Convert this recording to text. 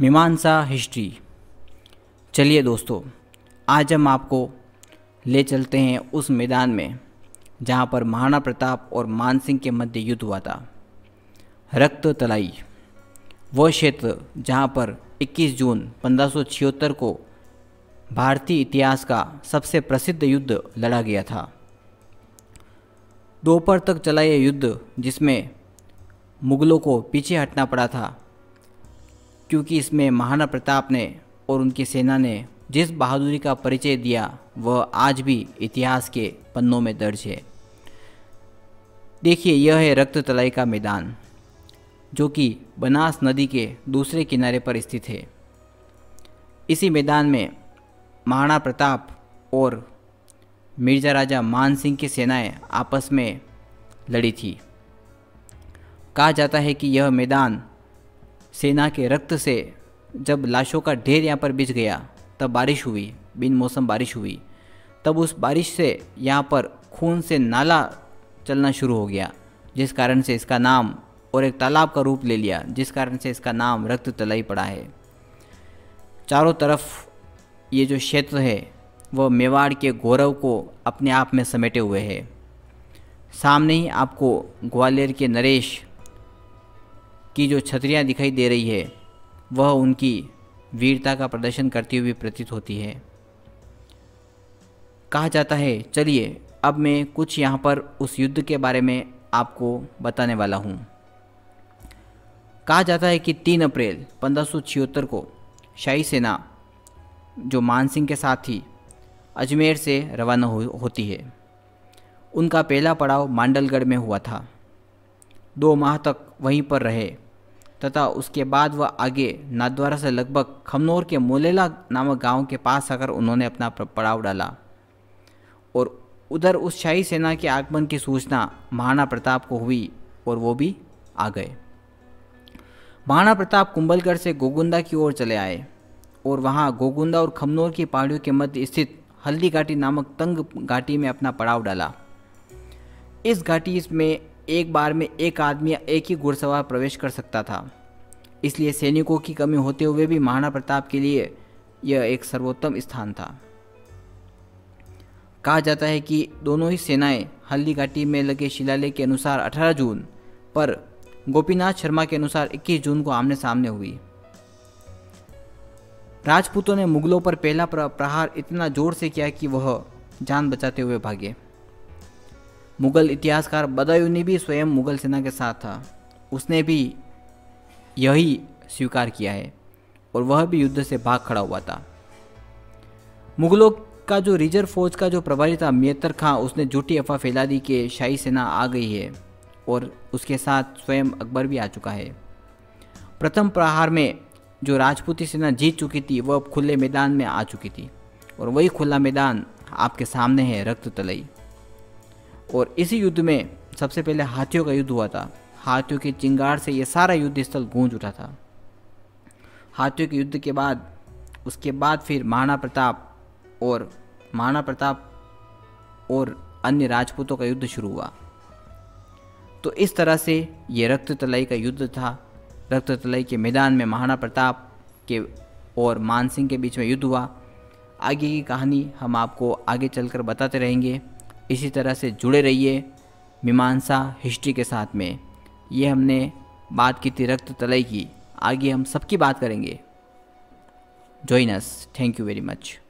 मीमांसा हिस्ट्री। चलिए दोस्तों, आज हम आपको ले चलते हैं उस मैदान में, जहाँ पर महाराणा प्रताप और मानसिंह के मध्य युद्ध हुआ था। रक्त तलाई, वह क्षेत्र जहाँ पर 21 जून पंद्रह को भारतीय इतिहास का सबसे प्रसिद्ध युद्ध लड़ा गया था। दोपहर तक चला यह युद्ध, जिसमें मुगलों को पीछे हटना पड़ा था क्योंकि इसमें महाराणा प्रताप ने और उनकी सेना ने जिस बहादुरी का परिचय दिया, वह आज भी इतिहास के पन्नों में दर्ज है। देखिए, यह है रक्त तलाई का मैदान, जो कि बनास नदी के दूसरे किनारे पर स्थित है। इसी मैदान में महाराणा प्रताप और मिर्ज़ा राजा मान सिंह की सेनाएँ आपस में लड़ी थी। कहा जाता है कि यह मैदान सेना के रक्त से जब लाशों का ढेर यहाँ पर बिछ गया, तब बारिश हुई बिन मौसम बारिश हुई। तब उस बारिश से यहाँ पर खून से नाला चलना शुरू हो गया, जिस कारण से इसका नाम और एक तालाब का रूप ले लिया, जिस कारण से इसका नाम रक्त तलाई पड़ा है। चारों तरफ़ ये जो क्षेत्र है, वह मेवाड़ के गौरव को अपने आप में समेटे हुए है। सामने ही आपको ग्वालियर के नरेश की जो छतरियाँ दिखाई दे रही है वह उनकी वीरता का प्रदर्शन करती हुई प्रतीत होती है। कहा जाता है चलिए अब मैं कुछ यहाँ पर उस युद्ध के बारे में आपको बताने वाला हूँ। कहा जाता है कि 3 अप्रैल पंद्रह को शाही सेना जो मानसिंह के साथ थी अजमेर से रवाना हो, होती है। उनका पहला पड़ाव मांडलगढ़ में हुआ था। दो माह तक वहीं पर रहे। तथा उसके बाद वह आगे नाथद्वारा से लगभग खमनौर के मोलेला नामक गाँव के पास आकर उन्होंने अपना पड़ाव डाला और उधर उस शाही सेना के आगमन की सूचना महाराणा प्रताप को हुई और वो भी आ गए। महाराणा प्रताप कुंभलगढ़ से गोगुंदा की ओर चले आए और वहाँ गोगुंदा और खमनौर की पहाड़ियों के मध्य स्थित हल्दी घाटी नामक तंग घाटी में अपना पड़ाव डाला। इस घाटी में एक बार में एक आदमी या एक ही घुड़सवार प्रवेश कर सकता था। इसलिए सैनिकों की कमी होते हुए भी महाराणा प्रताप के लिए यह एक सर्वोत्तम स्थान था। कहा जाता है कि दोनों ही सेनाएँ हल्दी घाटी में लगे शिलालेख के अनुसार 18 जून पर गोपीनाथ शर्मा के अनुसार 21 जून को आमने सामने हुई। राजपूतों ने मुगलों पर पहला प्रहार इतना ज़ोर से किया कि वह जान बचाते हुए भागे। मुगल इतिहासकार बदायूनी भी स्वयं मुगल सेना के साथ था। उसने भी यही स्वीकार किया है और वह भी युद्ध से भाग खड़ा हुआ था। मुगलों का जो रिज़र्व फौज का जो प्रभारी था मियत्तर खां, उसने झूठी अफवाह फैला दी कि शाही सेना आ गई है और उसके साथ स्वयं अकबर भी आ चुका है। प्रथम प्रहार में जो राजपूती सेना जीत चुकी थी, वह अब खुले मैदान में आ चुकी थी और वही खुला मैदान आपके सामने है, रक्त तलई। और इसी युद्ध में सबसे पहले हाथियों का युद्ध हुआ था। हाथियों की चिंगार से यह सारा युद्ध स्थल गूंज उठा था। हाथियों के युद्ध के बाद, उसके बाद फिर महाराणा प्रताप और महाराणा प्रताप और अन्य राजपूतों का युद्ध शुरू हुआ। तो इस तरह से ये रक्त तलाई का युद्ध था। रक्त तलाई के मैदान में महाराणा प्रताप के और मानसिंह के बीच में युद्ध हुआ। आगे की कहानी हम आपको आगे चलकर बताते रहेंगे। इसी तरह से जुड़े रहिए मीमांसा हिस्ट्री के साथ में। ये हमने बात की थी रक्त तलई की। आगे हम सबकी बात करेंगे। Join us thank you very much